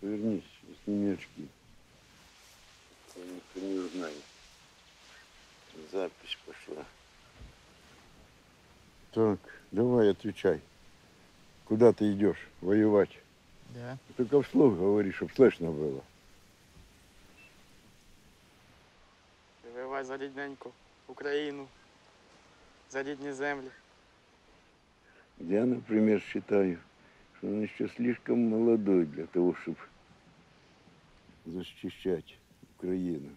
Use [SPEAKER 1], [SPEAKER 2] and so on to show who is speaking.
[SPEAKER 1] Наклонись и сними очки. Это никто не узнает. Запись пошла. Так, давай отвечай. Куда ты идешь воевать?
[SPEAKER 2] Да.
[SPEAKER 1] Только вслух говори, чтобы слышно было.
[SPEAKER 2] Вивай за рідненьку Україну, за рідні землі.
[SPEAKER 1] Я, например, считаю, что он еще слишком молодой для того, чтобы защищать Украину.